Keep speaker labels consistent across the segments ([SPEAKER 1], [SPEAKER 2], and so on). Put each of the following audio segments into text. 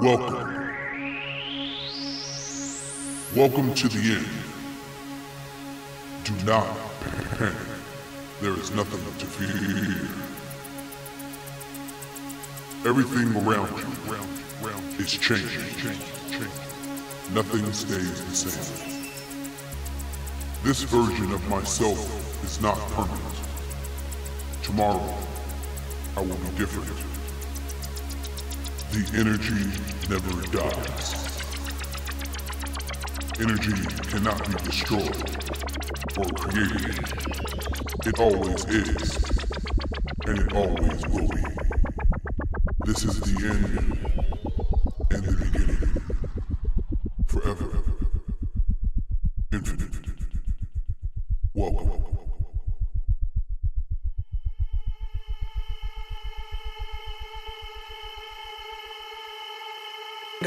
[SPEAKER 1] Welcome. Welcome to the end. Do not panic. There is nothing to fear. Everything around you is changing. Nothing stays the same. This version of myself is not permanent. Tomorrow, I will be different. The energy never dies. Energy cannot be destroyed or created. It always is, and it always will be. This is the end and the beginning. Forever. Infinite. Welcome.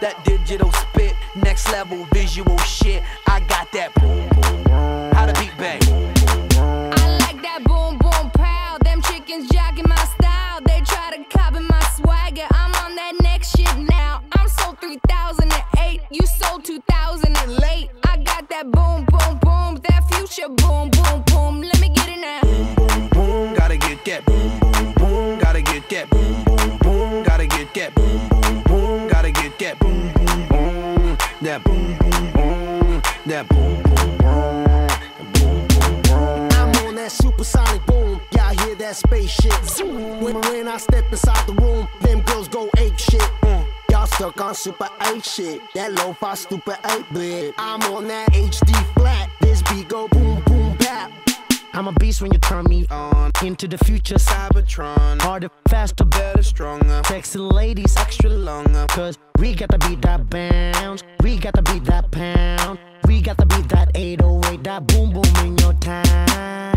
[SPEAKER 2] that digital spit, next level visual shit. I got that boom boom boom. How the beat bang?
[SPEAKER 3] I like that boom boom pow. Them chickens jogging my style. They try to copy my swagger. I'm on that next shit now. I'm sold 3008. You sold 2000 and late. I got that boom boom boom. That future boom.
[SPEAKER 2] That boom boom boom. That boom boom boom. Boom boom boom.
[SPEAKER 4] I'm on that supersonic boom. Y'all hear that spaceship zoom. When, when I step inside the room, them girls go ape shit. Mm. Y'all stuck on super 8 shit. That lo-fi stupid 8 bit. I'm on that HD flat. This beat go boom boom bap. I'm a beast when you turn me on. Into the future, Cybertron. Harder, faster, better, stronger. Sexy ladies, extra longer. Cause we got to beat that bounce. We got to beat that pound. We got to beat that 808, that boom boom in your town.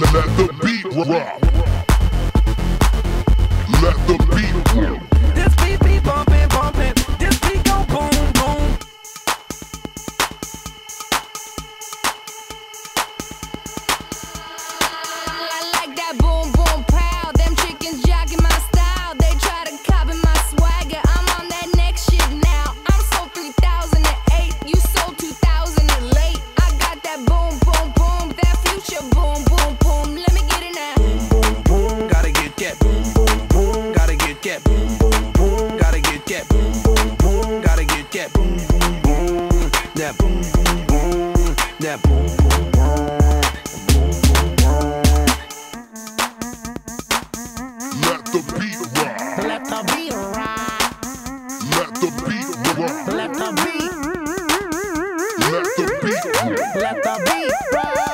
[SPEAKER 3] The beat
[SPEAKER 1] rock.
[SPEAKER 3] That boom boom boom, that boom boom boom,
[SPEAKER 2] that boom boom boom.
[SPEAKER 1] Let the beat rock.
[SPEAKER 4] Let the beat rock.
[SPEAKER 1] Let the beat rock.
[SPEAKER 4] Let the beat.
[SPEAKER 1] Let the beat rock.
[SPEAKER 4] Let the beat